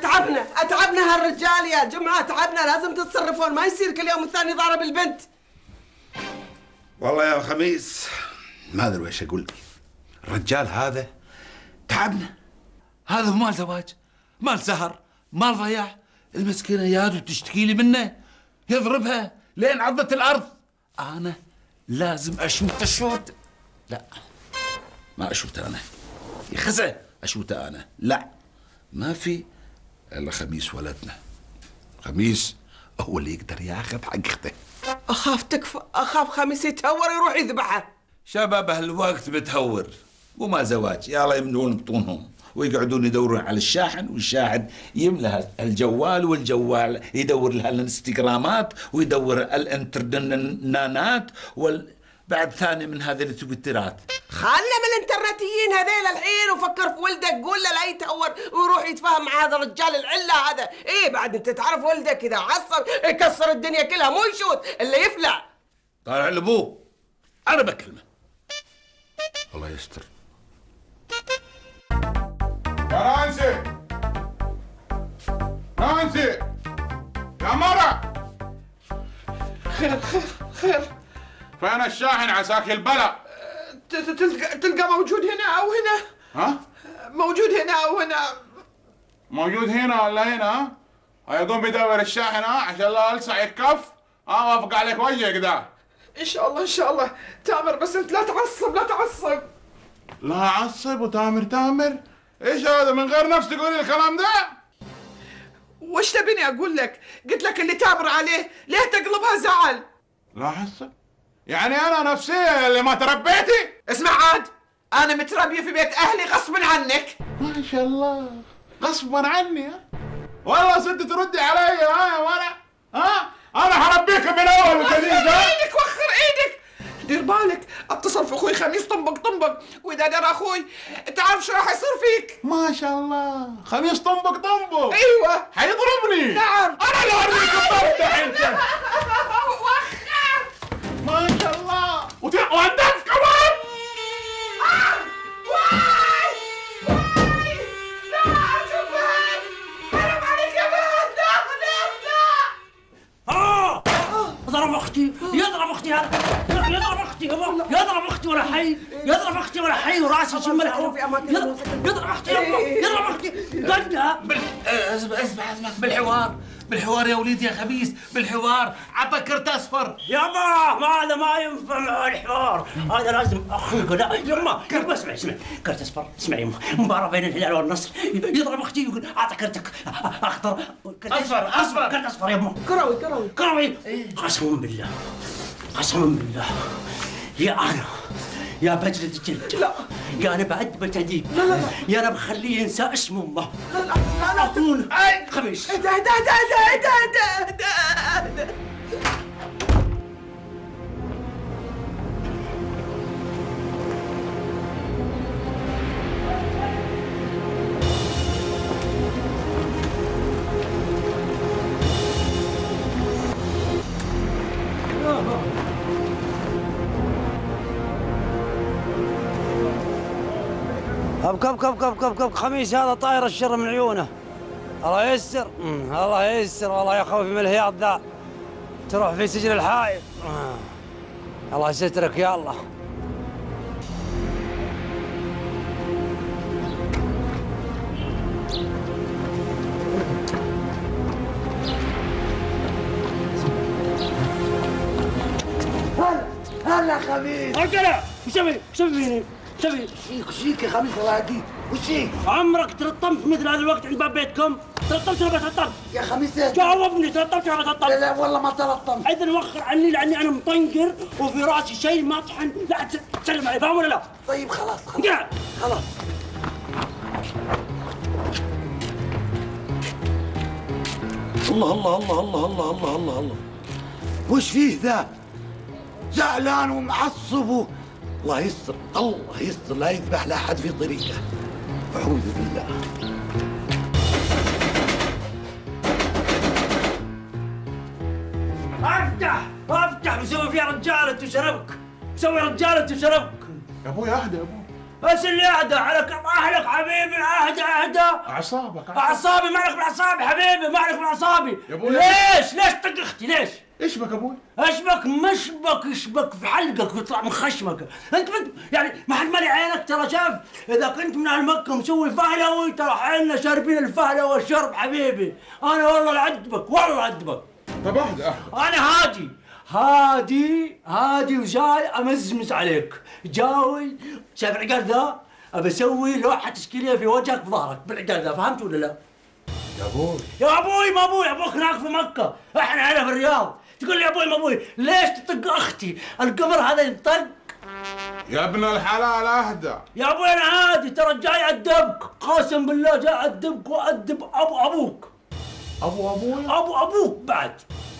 أتعبنا أتعبنا هالرجال يا جماعة أتعبنا. لازم تتصرفون ما يصير كل يوم الثاني ضارب البنت. والله يا خميس ما أدري وش أقول لك. الرجال هذا تعبنا. هذا هو مال زواج مال سهر مال ضياع. المسكينة ياد وتشتكي لي منه. يضربها لين عضت الأرض. أنا لازم أشوت الشوت لا ما أشوت أنا. يخزى اشوت أنا. لا ما في الا خميس ولدنا خميس هو اللي يقدر ياخذ حق اخته أخاف تكفى أخاف خميس يتهور يروح يذبحها شباب هالوقت بتهور. وما زواج. يلا يملون بطونهم ويقعدون يدورون على الشاحن والشاحن يملى الجوال والجوال يدور لها الانستغرامات ويدور الانترنانات وال بعد ثاني من هذه التويترات خلنا من الانترنتيين هذيل الحين وفكر في ولدك قول له لا يتهور ويروح يتفاهم مع هذا الرجال العلة هذا. إيه بعد أنت تعرف ولدك إذا عصب يكسر الدنيا كلها مو يشوت الا يفلع طالع لابوه أنا بكلمه. الله يستر. يا نانسي. نانسي. يا مرة. خير خير خير. فين الشاحن عساك البلا. تلقى موجود هنا أو هنا. ها؟ موجود هنا أو هنا. موجود هنا ولا هنا؟ ها؟ يقوم بيدور الشاحن ها؟ عشان لا ألسع الكف. ها؟ وافق عليك وجهك ده إن شاء الله إن شاء الله. تامر بس أنت لا تعصب لا تعصب. لا عصب وتامر تامر. إيش هذا؟ من غير نفس تقولي الكلام ده وش تبيني أقول لك؟ قلت لك اللي تامر عليه ليه تقلبها زعل. لا عصب يعني أنا نفسي اللي ما تربيتي. اسمع عاد أنا متربيه في بيت أهلي غصبا عنك. ما شاء الله. غصبا عني ها؟ والله ست تردي علي ها يا ورا ها؟ أنا حربيك من أول وجديد إيدك وخر إيدك. دير بالك اتصل في أخوي خميس طنبق طنبق وإذا درى أخوي تعرف شو راح يصير فيك؟ ما شاء الله. خميس طنبق طنبق أيوه. حيضربني. نعم. أنا اللي الضرب انت بالحوار يا وليدي يا خبيث بالحوار. عطى كرت اصفر يابا ما هذا ما ينفع مع الحوار. هذا لازم أخوك لا يما يما اسمع اسمع. كرت اصفر اسمع يما. مباراة بين الهلال والنصر. يضرب أختي يقول أعطى كرتك اخضر كرت أصفر، أصفر. كرت اصفر يما كروي كروي. كروي. قسما بالله قسما بالله. يا أنا يا بجلة الجلد لا. يا أنا بعد بتهديك لا لا لا. يا أنا بخليه ينسى اسم امه لا لا لا اكون خميس اهدى اهدى اهدى اهدى اهدى كب كب كب كب كب خميس هذا طاير الشر من عيونه. الله يسر الله يسر والله يا خوفي من الهياط ذا. تروح في سجن الحائط. الله يسترك يا الله. هلا هلا خميس. هلا شوفي شوفي. تبي؟ فيك فيك يا خميس الله يهديك وش فيك عمرك تلطمت مثل هذا الوقت عند باب بيتكم؟ تلطمت ولا ما تلطمت؟ يا خميس. جاوبني تلطمت ولا ما لا تلطمت؟ لا والله ما تلطم اذا وخر عني لأني أنا مطنقر وفي رأسي شيء ما طحن لا تسلم علي فاهم ولا لا؟ طيب خلاص خلاص قاعد خلاص الله الله الله الله الله الله الله الله وش فيه ذا؟ زعلان ومعصب و- الله يستر الله يستر لا يذبح لا أحد في طريقه. أعوذ بالله. أفتح أفتح مسوي فيها رجال أنت وشربك مسوي رجال أنت وشربك يا أبوي أهدى يا أبوي. بس اللي أهدى على كف أهلك حبيبي أهدى أهدى. أعصابك أعصابي ما عليك بالاعصاب حبيبي ما عليك أبوي. ليش؟ ليش طق أختي؟ ليش؟ إيش بك أبوي؟ أشبك مشبك يشبك في حلقك ويطلع من خشمك. أنت بنت يعني ما حد مالي عينك ترى شاف إذا كنت من أهل مكة مسوي فهلوي ترى حنا شاربين الفهلة والشرب حبيبي. أنا والله لعذبك والله لعذبك طب اهدى أنا هادي. هادي هادي وجاي أمزمز عليك. جاوي. شايف العقال ذا؟ ابى أسوي لوحة تشكيلية في وجهك في ظهرك بالعقال ذا فهمت ولا لا؟ يا أبوي. يا أبوي ما أبوي أبوك هناك في مكة. إحنا هنا في الرياض. تقول لي يا أبوي ما أبوي ليش تطق أختي؟ القمر هذا ينطق. يا ابن الحلال أهدى. يا أبوي أنا عادي ترى جاي أدبك. قسم بالله جاي أدبك وأدب أبو أبوك. أبو أبوي؟ أبو أبوك بعد.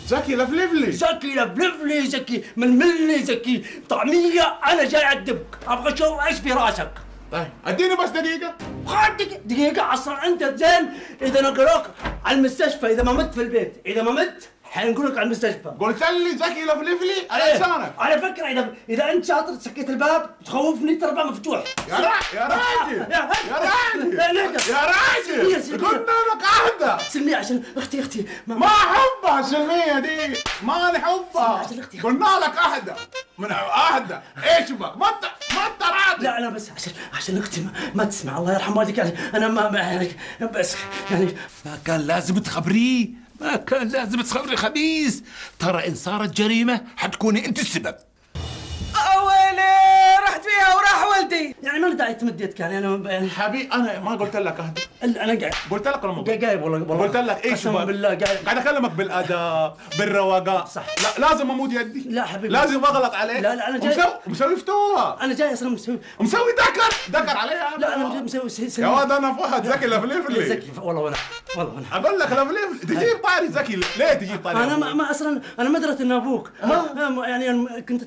زكي لفلفلي. زكي لفلفلي زكي ململي زكي طعمية. أنا جاي أدبك. أبغى أشوف إيش في رأسك؟ طيب أديني بس دقيقة. خد دقيقة, دقيقة أصلا أنت زين. إذا نقلوك على المستشفى إذا ما مت في البيت. إذا ما مت حينقلوك على المستشفى. قلت لي زكي لفلفلي على إيه. لسانك. على فكرة إذا إذا أنت شاطر سكيت الباب تخوفني ترى الباب مفتوح. يا را... يا راجل. يا راجل. لا، لا. يا راجل. يا سيدي. قلنا لك اهدى سلمي عشان أختي أختي. ما احبها السلمية دي. ما نحبها. قلنا لك أهدى. من أهدى. إيش بك؟ ما انت ما أنت راضي. لا أنا بس عشان عشان أختي ما, ما تسمع. الله يرحم والديك. أنا ما ما- يعني بس يعني ما كان لازم تخبريه. ما كان لازم تخبري خبيث. ترى إن صارت جريمة حتكوني أنت السبب. فيها وراح ولدي. يعني ما له داعي تمد يدك يعني يعني حبيبي أنا ما قلت لك أهدى. أنا قاعد قلت لك ولا ما قاعد والله والله. قلت لك إيش قسما؟ بالله قاعد قاعد أكلمك بالاداء بالرواقه صح. لا لازم امود يدي. لا حبيبي. لازم اغلط عليك. لا، لا، أنا جاي- مسوي فتوة. أنا جاي أصلا مسوي مسوي دكر. دكر عليها. لا أنا مسوي سي يا واد أنا فهد. زكي لفلفلي. زكي والله ولا والله ولا. أقول لك لفلفلي. تجيب طاري زكي ليه تجيب طاري أنا ما, أصلا أنا ما درت إن أبوك. يعني كنت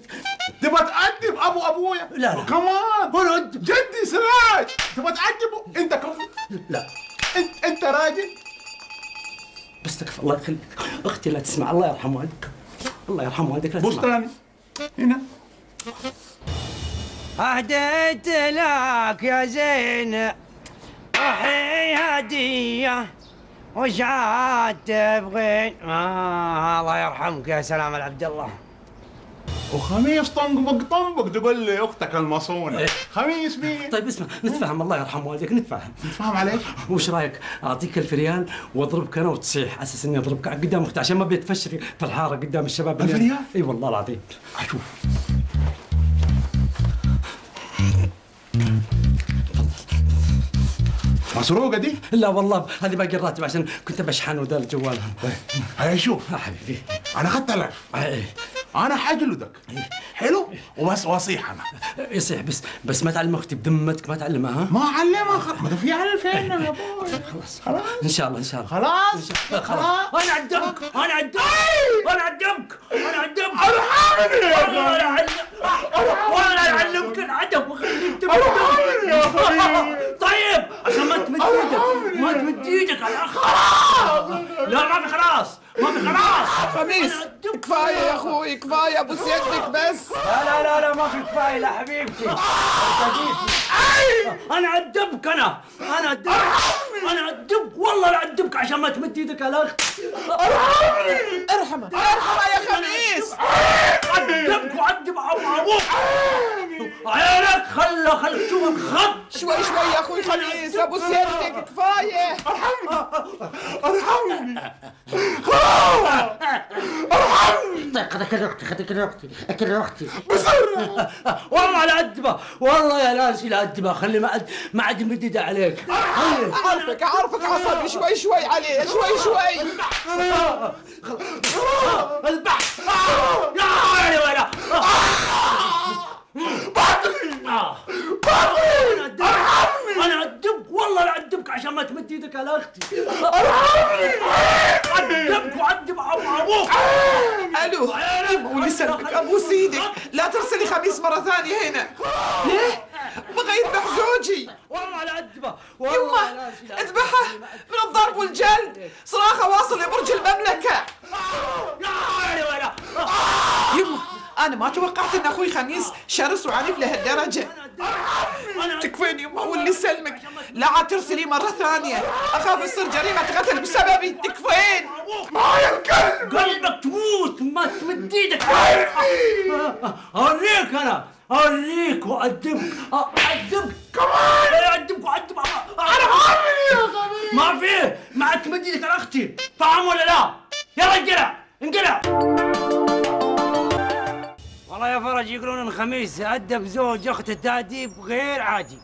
تبغى تأدب أبو أبويا؟ لا، لا. كمان أدب. جدي سراج تبغى تأدبه انت كفو لا. انت انت راجل. بس تكفى. الله يخليك. أختي لا تسمع. الله يرحم والدك. الله يرحم والدك. لا تسمع. بستاني. هنا. أهديت لك يا زين. روحي هدية. وش عاد تبغين آه الله يرحمك يا سلام العبد الله. وخميس طنبق طنبق تقول لي أختك المصونة. إيه. خميس مين طيب اسمع نتفاهم الله يرحم والديك نتفاهم. فاهم عليك. وش رأيك؟ أعطيك الف ريال وأضربك أنا وتصيح على أساس إني أضربك قدام أختي عشان ما بيتفشر في الحارة قدام الشباب. ألف ريال؟ إي والله العظيم. أشوف. مسروقة دي؟ لا والله هذه باقي الراتب عشان كنت بشحن وذا الجوال هيا شوف. يا حبيبي. أنا اخذت لك. إيه. أنا حجلدك حلو؟ وبس واصيح أنا. يصيح بس بس ما تعلم أختي بذمتك ما تعلمها ها؟ ما علمها خلاص ما في على الفين يا أبوي خلاص. خلاص؟ إن شاء الله إن شاء الله. خلاص؟ خلاص خلاص؟ أنا عدمك أنا عدمك أنا عدمك أنا عدمك ارحمني يا. أعلم- والله يعلمك العدم وخليك. ارحمني يا حبيبي طيب عشان ما تمد إيدك ما تمد إيدك على اخ لا ما في خلاص. خلاص. خميس. كفاية يا أخوي كفاية ابوس يدك بس. لا لا لا لا ما في كفاية لا حبيبتي. أنا ادبك أنا. أنا ادبك أنا ادبك والله لا ادبك عشان ما تمد إيدك على أختي ارحمها ارحمها يا خميس. ادبك وادب ابو أبوك عينك خلى خلى. شوف الخط شوي شوي يا أخوي خميس. ابوس يدك كفاية. خذ كذا أختي خذ كذا أختي كذا أختي والله لا ادبه والله يا ناسي لا ادبه خلي ما أد... ما عاد مدد عليك عارفك عارفك عصبي شوي شوي عليه شوي شوي اذبح يا ويلي ويلي آه. أنا ادبك أنا ادبك والله لا أدبك عشان ما تمد إيدك على أختي. أدبك وأدب ابو أبوك ألو. ولسانك ابوس إيدك لا ترسلي خميس مرة ثانية هنا. ليه؟ بغى يذبح زوجي. والله لا أدبة. يما أذبحه من الضرب والجلد. صراخة واصل لبرج المملكة. يا ويلي يما. أنا ما توقعت إن أخوي خميس شرس وعنيف لهالدرجه تكفين يما واللي يسلمك. لا عاد ترسلي مرة ثانية. أخاف تصير جريمة قتل بسببي. تكفين. قلبك تموت ما تمد إيدك. اوريك أنا. اوريك وادبك ادبك كمان. ادبك وأدب أنا ما فيه ما عاد تمد إيدك على أختي. فاهم ولا لا؟ يلا انقلع انقلع. والله يا فرج يقولون إن خميس أدب زوج اخته تاديب غير عادي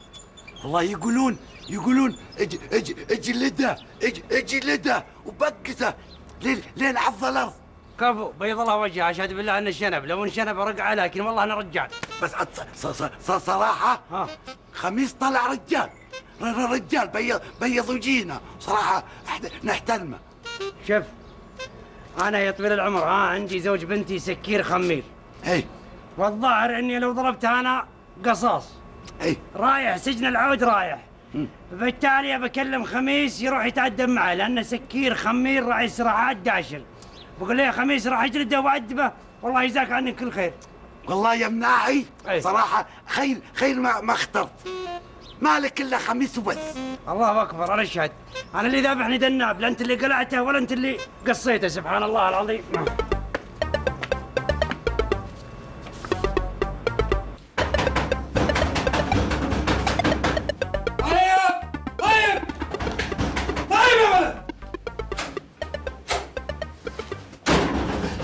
والله يقولون يقولون أجي أجي اجلده أجي اجلده وبكته لين لين عض الأرض. كفو بيض الله وجهه أشهد بالله انه شنب لو إن شنب رقعه لكن والله أنا رجال. بس صراحة ها. خميس طلع رجال. رجال بيض بيض وجينا. صراحة نحترمه. شوف أنا يا طويل العمر ها عندي زوج بنتي سكير خمير. اي والظاهر اني لو ضربتها أنا قصاص. أي. رايح سجن العود رايح. بالتالي بكلم خميس يروح يتقدم معه لأنه سكير خمير راح يسرع داشر. بقول له يا خميس راح اجلده وادبه والله يجزاك عني كل خير. والله يا مناعي. صراحة خير خير ما, ما اخترت. مالك إلا خميس وبس. الله أكبر أنا أشهد. أنا اللي ذابحني دناب لا أنت اللي قلعته ولا أنت اللي قصيته سبحان الله العظيم.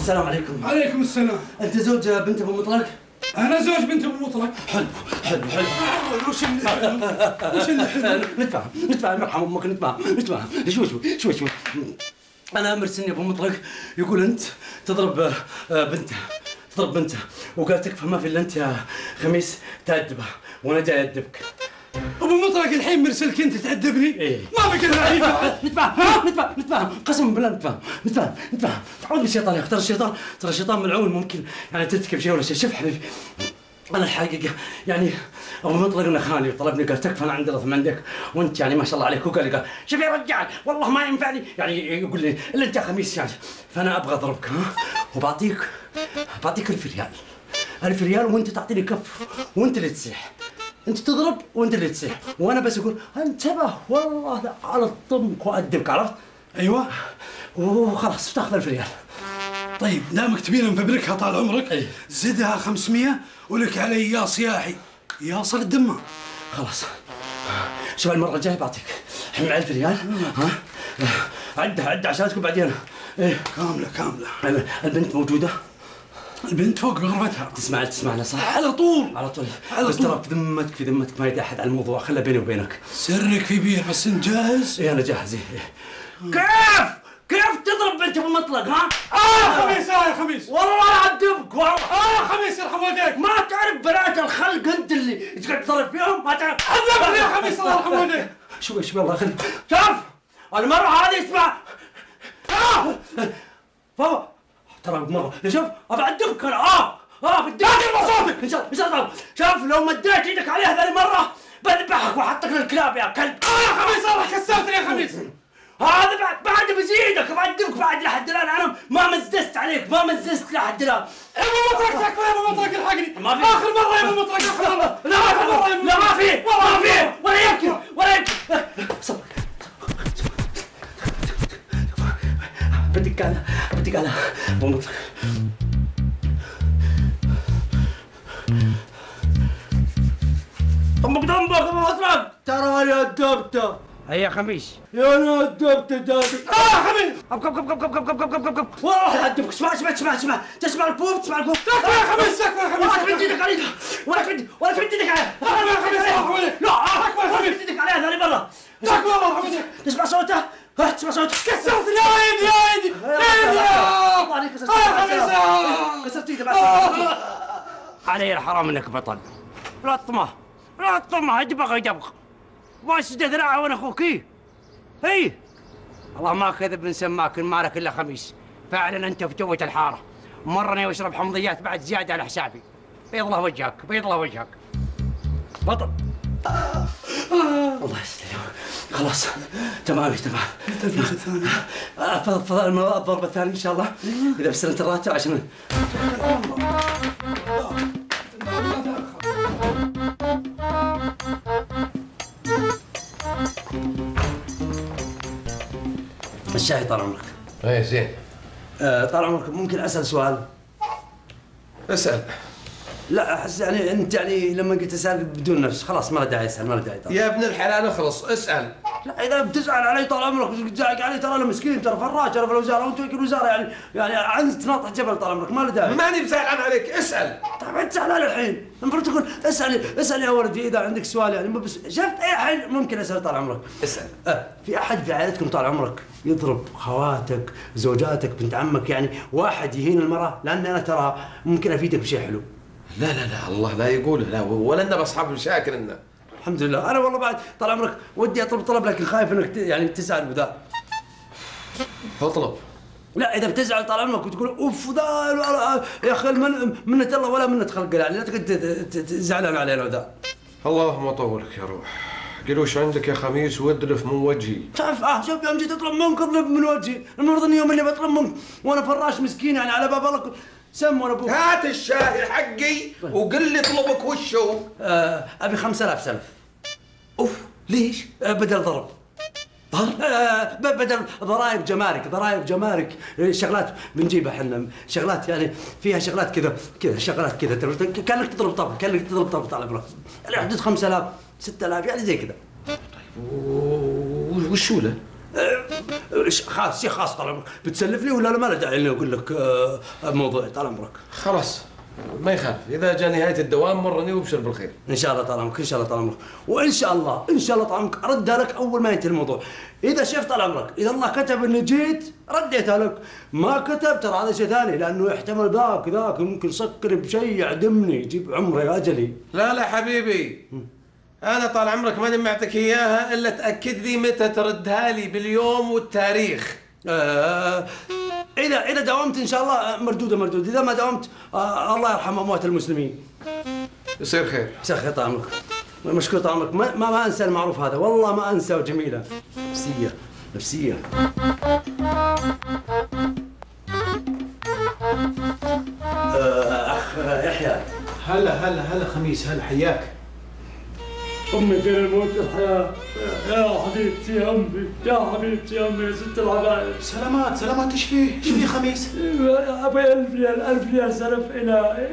السلام عليكم. عليكم السلام. أنت زوج بنت أبو مطلق؟ أنا زوج بنت أبو مطلق. حلو حلو حلو. وش اللي وش اللي حلو؟ نتفاهم نتفاهم يرحم أمك نتفاهم نتفاهم شوي شوي شوي شوي أنا أمر سني أبو مطلق. يقول أنت تضرب آه، بنته تضرب بنته وقال تكفى ما في إلا أنت يا خميس تأدبه وأنا جاي ادبك أبو مطلق الحين مرسلك انت تعذبني إيه. ما بك إلا نتفاهم نتفاهم نتفاهم قسما بالله نتفاهم نتفاهم نتفاهم تعوذ بالشيطان يا أخي ترى الشيطان ترى الشيطان ملعون ممكن يعني ترتكب شيء ولا شيء. شوف حبيبي أنا الحقيقة يعني أبو مطلق انه خاني وطلبني قال تكفى أنا عندي رثم عندك. وأنت يعني ما شاء الله عليك. وقال قال شوف يا رجال والله ما ينفعني. يعني يقول لي إلا أنت خميس يعني فأنا أبغى أضربك ها؟ وبعطيك بعطيك ألف ريال ألف ريال وأنت تعطيني كف وأنت اللي تصيح انت تضرب وانت اللي تصيح. وأنا بس أقول انتبه والله لا على الطمك وأدبك عرفت؟ أيوه. وخلاص تاخذ ألف ريال. طيب دامك تبينا نفبركها طال عمرك أي. زدها 500 ولك علي يا صياحي. يا صل الدمة. خلاص. شوف المرة الجاية بعطيك مع 1000 ريال. ها؟ عدها عدها عشان تكون بعدين. إيه. كاملة كاملة. البنت موجودة؟ البنت فوق بغرفتها تسمع تسمعنا صح؟ على طول. على طول. على بس طول. ترى في ذمتك في ذمتك ما يدري أحد على الموضوع. خله بيني وبينك. سرك في بير بس أنت جاهز؟ إيه أنا جاهز إيه إيه. كيف؟ كيف تضرب بنت أبو مطلق ها؟ آه خميس آه يا خميس. والله اعذبك والله آه خميس يرحم والديك ما تعرف بنات الخلق أنت اللي تقعد تضرب فيهم؟ ما تعرف. عذبني يا خميس الله يرحم والديك شوي شوي الله يخليك. شوف المرة هذه اسمع آه! بابا ترى مرة شوف أبى اعذبك أنا. آه آه بدي اسمع صوتك ان شاء الله ان شاء الله شوف لو مديت إيدك عليها ذا المرة بذبحك وأحطك للكلاب يا كلب. آه يا خميس الله كسرتني يا خميس. هذا بعد بعد بزيدك بعذبك بعد لحد الآن. أنا ما مززت عليك ما مززت لحد الآن. يا أبو مطلق تكفى يا أبو مطلق الحقني. ما في. آخر مرة يا أبو مطلق آخر مرة. لا آخر مرة لا ما في. ما في. ولا يمكن ولا يمكن. صبر بدك أنا بدك أنا ابو مطلق أمك ذنبك ابو مطلق ترى أنا ادبته هيا خميس يا أنا ادبت دادي آه خميس كب كب كب كب كب كب كب كب كب والله ادبك اسمع اسمع اسمع اسمع تسمع البوب تسمع البوب تكفى يا خميس تكفى يا خميس ولا تمد إيدك عليها ولا تمد ولا تمد إيدك عليها تكفى يا خميس لا تكفى يا خميس تمد إيدك عليها ثاني تكفى الله يرحم والديك تسمع صوته ها تسمع صوته كسرت يا ايدي يا ايدي ايدي الله عليك كسرت. كسرت علي الحرام إنك بطل. لا تطمع لا تطمع ادبغ ادبغ ما سد ذراعه وأنا أخوك. إيه؟ اي الله ما كذب من سماك ما لك إلا خميس. فعلا أنت فتوة الحارة. مرني واشرب حمضيات بعد زيادة على حسابي. بيض الله وجهك بيض الله وجهك. بطل. الله يسلمك. خلاص تمام تمام تفضل الضربه الثانية إن شاء الله. إذا بسلمت الراتب عشان الشاي طال عمرك. إيه زين. آه، طال عمرك ممكن أسأل سؤال؟ أسأل. لا أحس يعني أنت يعني لما قلت أسأل بدون نفس خلاص ما له داعي اسال ما له داعي. يا ابن الحلال اخلص اسأل. لا إذا بتزعل علي طال عمرك تزعل علي ترى أنا مسكين ترى فراش أنا في الوزارة وأنت في الوزارة يعني يعني عندي تناطح جبل طال عمرك ما له داعي. ماني زعلان عليك اسأل. طيب أنت زعلان الحين؟ المفروض تقول اسالي اسالي يا ولدي إذا عندك سؤال يعني مو بس شفت أي حين ممكن أسأل طال عمرك؟ اسأل. أه في أحد في عائلتكم طال عمرك يضرب خواتك زوجاتك بنت عمك يعني واحد يهين المرأة؟ لأن أنا ترى ممكن أفيدك بشيء حلو. لا لا لا الله لا يقول لا ولا لنا بأصحاب مشاكل إنا. الحمد لله. أنا والله بعد طال عمرك ودي أطلب طلب لكن خايف إنك يعني تزعل بذا أطلب. لا إذا بتزعل طال عمرك وتقول أوف ذا يا أخي منة الله ولا منة خلق يعني لا تقعد زعلان علينا وذا اللهم طولك يا روح. قلوش عندك يا خميس وادلف من وجهي. شوف آه شوف يوم جيت أطلب منك أطلب من وجهي. المفروض إني يوم اللي بطلب منك وأنا فراش مسكين يعني على باب الله. سم وأنا أبوك. هات الشاي حقي وقل لي طلبك وشو. آه أبي 5000 سلف أوف ليش؟ آه بدل ضرب. ضرب؟ آه بدل ضرائب جمارك. ضرائب جمارك. آه، شغلات بنجيبها إحنا شغلات يعني فيها شغلات كذا كذا شغلات كذا. كأنك تضرب طب كأنك تضرب طب طال عمرك يعني حدود 5000 6000 يعني زي كذا. و- وشو له؟ آه، ش- خاص طال عمرك. بتسلف لي ولا لا ما له داعي إني أقول لك آه موضوع طال عمرك. خلاص ما يخالف. إذا جاء نهاية الدوام مرني وابشر بالخير. إن شاء الله طال عمرك إن شاء الله طال عمرك. وإن شاء الله إن شاء الله طال عمرك. اردها لك أول ما ينتهي الموضوع. إذا شفت طال عمرك. إذا الله كتب إني جيت رديتها لك. ما كتب ترى هذا شيء ثاني لأنه يحتمل ذاك ذاك ممكن يسكر بشيء يعدمني يجيب عمري أجلي. لا لا حبيبي. أنا طال عمرك ماني معطيك إياها إلا تأكد لي متى تردها لي باليوم والتاريخ. آه إذا إذا داومت إن شاء الله آه، مردودة مردودة. إذا ما داومت آه الله يرحم أموات المسلمين. يصير خير. سخي طال عمرك مشكور طال عمرك ما, ما, ما أنسى المعروف هذا. والله ما أنسى وجميلة. نفسية نفسية. آه، أخ يحيى. هلا هلا هلا خميس. هلا حياك. أمي بين الموت والحياة يا حبيبتي يا أمي يا حبيبتي يا أمي يا ست الحبايب سلامات سلامات إيش فيه؟ إيش فيه خميس؟ أبي 1000 ريال 1000 ريال سلف إلى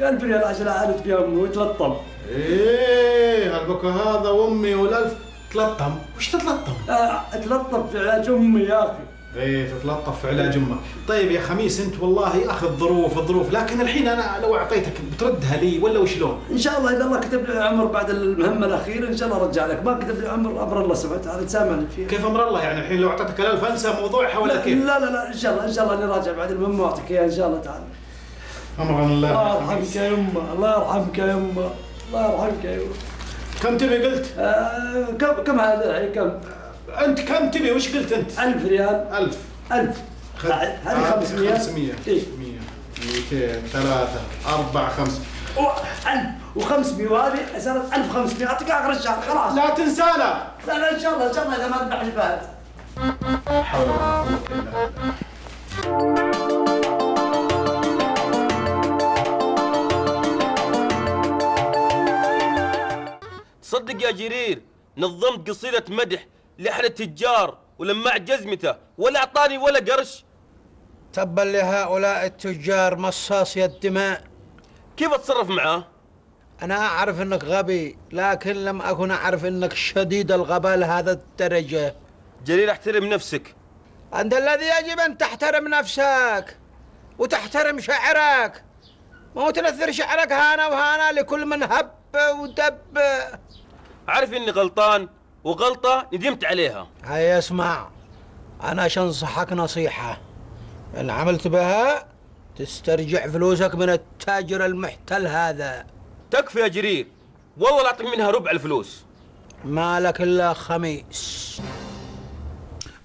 1000 ريال عشان اعالج فيها أمي وتلطم إيه هالبكا هذا وأمي والألف تلطم وش تتلطم؟ آه، أتلطم في علاج أمي يا أخي إيه تتلطف في علاج أمك طيب يا خميس أنت والله أخذ ظروف الظروف. لكن الحين أنا لو أعطيتك بتردها لي ولا وشلون؟ إن شاء الله إذا الله كتب لي عمر بعد المهمة الأخيرة إن شاء الله أرجع لك. ما كتب لي عمر أمر الله سمعت هذا تسامحني فيه كيف أمر الله؟ يعني الحين لو أعطيتك الالف انسى موضوعها ولا لا, كيف؟ لا لا لا إن شاء الله إن شاء الله أني راجع بعد المهمه واعطيك اياها إن شاء الله تعالى أمر الله. الله يرحمك يا يمه الله يرحمك يا يمه الله يرحمك يا يمه كم تبي قلت؟ آه كم كم هذا؟ الحين كم؟ أنت كم تبي؟ وش قلت أنت؟ 1000 ريال. ألف. 1000 خذ- هذه 500 500 اي 100 200 3 4 5 1500 وهذه صارت 1500 أعطيك آخر الشهر. خلاص. لا تنسانا. لا لا إن شاء الله إن شاء الله إذا ما ذبح بعد. حول ولا قوة إلا بالله. تصدق يا جرير نظمت قصيدة مدح لأحد التجار ولمعت جزمته ولا أعطاني ولا قرش. تبا لهؤلاء التجار مصاصي الدماء كيف أتصرف معاه؟ أنا أعرف أنك غبي لكن لم أكن أعرف أنك شديد الغباء لهذا الدرجة. جرير احترم نفسك. أنت الذي يجب أن تحترم نفسك وتحترم شعرك. مو تنثر شعرك هانا وهانا لكل من هب ودب. عارف إني غلطان؟ وغلطة ندمت عليها. هيا اسمع أنا أنصحك نصيحة. إن عملت بها تسترجع فلوسك من التاجر المحتل هذا. تكفي يا جرير. والله لا أعطيك منها ربع الفلوس. ما لك إلا خميس.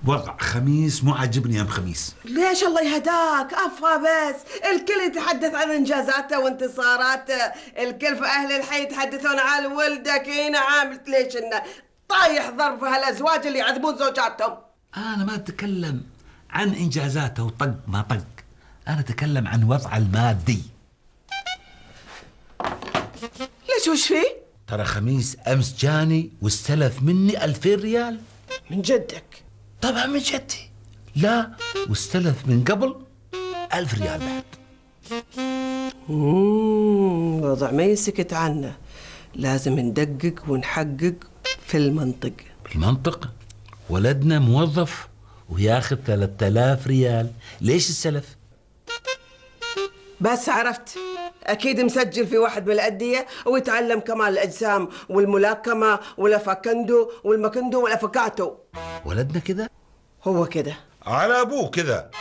وضع خميس مو عاجبني يا ام خميس. ليش الله يهداك؟ أفا بس. الكل يتحدث عن إنجازاته وانتصاراته. الكل في أهل الحي يتحدثون عن ولدك. هنا عامل ليش إنه طايح ضرب هالأزواج اللي يعذبون زوجاتهم. أنا ما أتكلم عن انجازاته وطق ما طق. أنا أتكلم عن وضعه المادي. ليش وش فيه ترى خميس أمس جاني واستلف مني 2000 ريال. من جدك؟ طبعا من جدي. لا واستلف من قبل ألف ريال بعد. وضع ما ينسكت عنه. لازم ندقق ونحقق في المنطق. بالمنطق؟ ولدنا موظف وياخذ 3000 ريال. ليش السلف؟ بس عرفت. أكيد مسجل في واحد من الانديه ويتعلم كمال الأجسام والملاكمة والأفاكندو والماكندو والافوكاتو ولدنا كذا هو كده. على أبوه كذا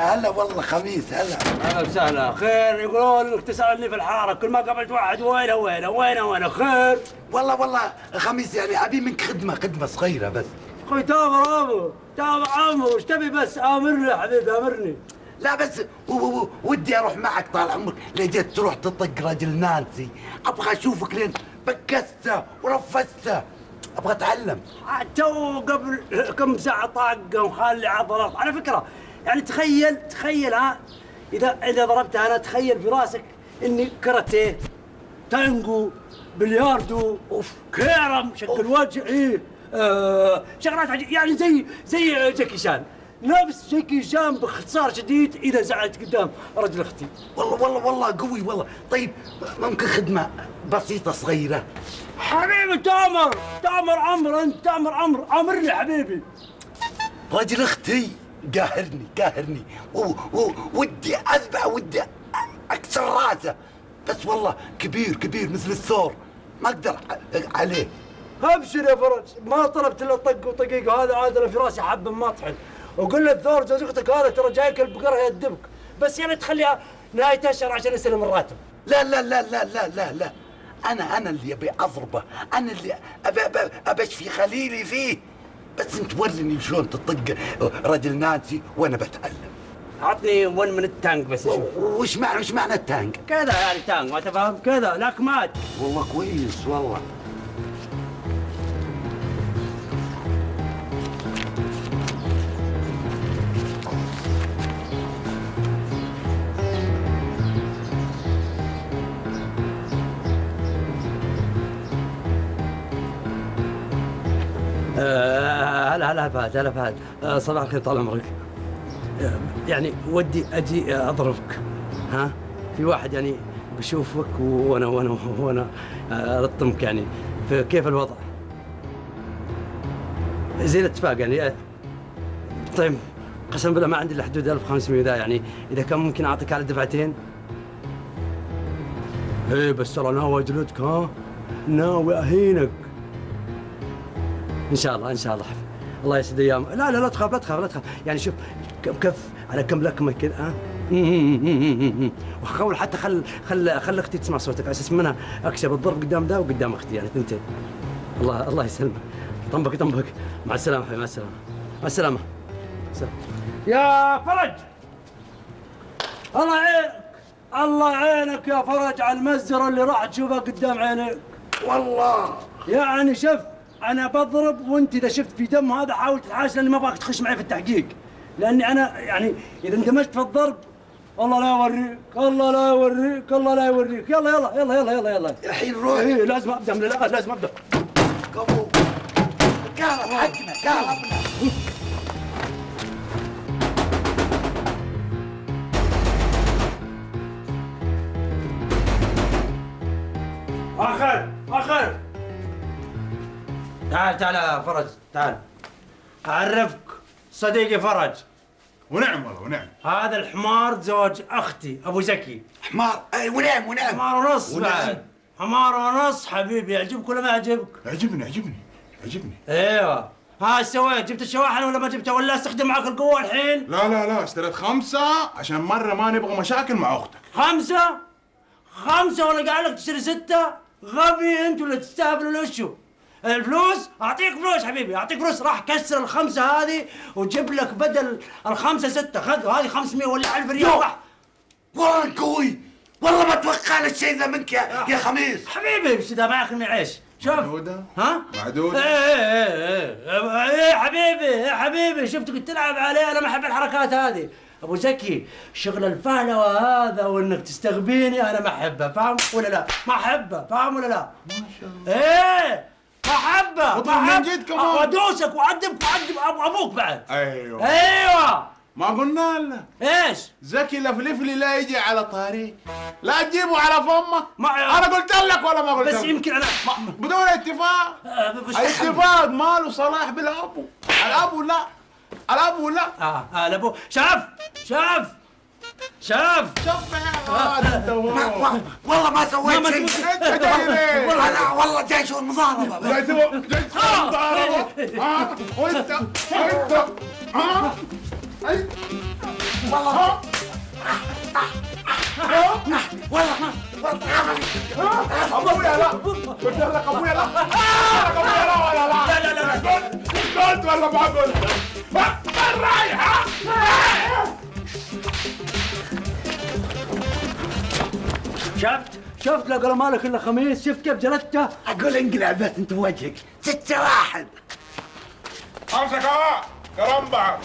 هلا هلا والله خميس هلا. أهلا وسهلا. خير يقولون انك تسألني في الحارة كل ما قابلت واحد وينه وينه وينه وينه؟ خير. والله والله خميس يعني أبي منك خدمة خدمة صغيرة بس. أخوي تامر أبو تامر عمو إيش تبي بس؟ آمرني حبيبي آمرني. لا بس ودي أروح معك طال عمرك. لجيت تروح تطق رجل نانسي أبغى أشوفك لين بكسته ورفسته. أبغى أتعلم. تو قبل كم ساعة طاقة وخالي عضلات. على فكرة يعني تخيل تخيل ها؟ إذا إذا ضربتها أنا تخيل في راسك إني كاراتيه تانجو بلياردو أوف كيرم شق الوجه إيه؟ آه شغلات يعني زي زي جاكي شان. نفس جاكي شان باختصار شديد إذا زعلت قدام رجل أختي. والله والله والله قوي والله. طيب ممكن خدمة بسيطة صغيرة. حبيبي تامر تامر عمر أنت تامر عمر امرني يا حبيبي. رجل أختي. قاهرني قاهرني. ودي أذبح ودي أكسر راسه. بس والله كبير كبير مثل الثور. ما أقدر عليه. أبشر يا فرج. ما طلبت إلا طق وطقيق هذا عاد في راسي حب ما طحن. وقل الثور زوج أختك هذا ترى جايك البقرة يدبك. بس يعني تخليها نهاية الشهر عشان يستلم الراتب. لا لا لا لا لا لا لا. أنا أنا اللي أبي أضربه. أنا اللي ابى ابى اشفي خليلي فيه. بس انت ورني شلون تطق رجل نانسي وأنا بتعلم اعطني ون من التانك بس أشوف وش معنى وش معنى التانك؟ كذا يعني تانك ما تفهم؟ كذا لاكمات والله كويس والله. هلا هلا فهد هلا فهد. آه، صباح الخير طال عمرك. آه، يعني ودي أجي أضربك ها؟ في واحد يعني بشوفك وأنا وأنا وأنا آه، الطمك يعني. فكيف الوضع؟ زي الاتفاق يعني. طيب قسم بالله ما عندي إلا حدود 1500 ذا يعني. إذا كان ممكن أعطيك على دفعتين؟ إيه بس ترى ناوي أجلدك ها؟ ناوي أهينك. إن شاء الله إن شاء الله. الله يسعد أيام. لا لا لا تخاف لا تخاف لا تخاف. يعني شوف كم كف على كم لكمة كذا ها؟ وحاول حتى خل خل خل أختي تسمع صوتك على أساس منها أكسب الضرب قدام ذا وقدام أختي يعني ثنتين الله الله يسلمك. طنبك طنبك. مع السلامة حبيبي مع السلامة. مع السلامة. سلام. يا فرج! الله يعينك. الله يعينك يا فرج على المزرة اللي راح تشوفها قدام عينيك. والله. يعني شوف أنا بضرب وأنت إذا شفت في دم هذا حاول تتحاشى لأني ما أبغاك تخش معي في التحقيق. لأني أنا يعني إذا اندمجت في الضرب الله لا يوريك الله لا يوريك الله لا يوريك. يلا يلا يلا يلا يلا يلا. الحين روح. إيه لازم أبدأ من الآن لازم أبدأ. قبو قارب حقنا تعال تعال يا فرج تعال أعرفك صديقي فرج ونعم والله ونعم هذا الحمار زوج أختي أبو زكي حمار أي ونعم ونعم حمار ونص ونعم. حمار ونص حبيبي يعجبك ولا ما يعجبك؟ عجبني عجبني عجبني أيوه ها سويت؟ جبت الشواحن ولا ما جبتها ولا استخدم معك القوة الحين؟ لا لا لا اشتريت خمسة عشان مرة ما نبغى مشاكل مع أختك خمسة؟ خمسة ولا قاعد لك تشتري ستة؟ غبي أنت ولا تستهبل ولا وشو؟ الفلوس أعطيك فلوس حبيبي أعطيك فلوس راح كسر الخمسة هذه وجيب لك بدل الخمسة ستة خذ هذه 500 ولا 1000 ريال راح. والله قوي. والله ما توقعنا الشيء ذا منك يا, يا خميس. حبيبي بس إذا ما ياكلني عيش. شوف. معدودة؟ ها؟ معدودة؟ إيه إيه إيه إيه حبيبي إيه حبيبي شفتك تلعب عليه أنا ما أحب الحركات هذه. أبو زكي شغل الفهلوة هذا وإنك تستغبيني أنا ما أحبه فاهم ولا لا؟ ما أحبه فاهم ولا لا؟ ما شاء الله. إيه. ما أحبه أطلب ما من جد كمان. وادوسك واعذبك واعذب أبو- أبوك بعد. أيوه. أيوه. ما قلنا له إيش؟ زكي لفلفلي لا يجي على طريق لا تجيبه على فمه. ما- أنا قلت لك ولا ما قلت بس لك؟ يمكن أنا بدون اتفاق. الاتفاق ماله صلاح بالأبو. الأبو لا. الأبو لا. آه آه الأبو. شاف شاف. شاف شوف والله ما سويت ما- شيء انت جاي ليه؟ أنا والله جاي شو المضاربه جاي تبغى جاي تسوي مضاربه ها وانت وانت ها. والله والله ابويا لا قلت لك ابويا لا آه، ابويا لا ولا لا لا، لا، لا. قلت ولا ما قلت وين رايح ها شفت؟ شفت لا قال مالك إلا خميس شفت كيف جلدته؟ أقول انقلع بيت أنت بوجهك. ستة واحد. خمسة كمان كرم بعض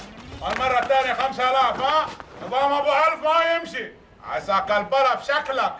المرة الثانية خمسة آلاف ها؟ نظام أبو ألف ما يمشي. عساك البلا في شكلك